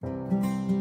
Música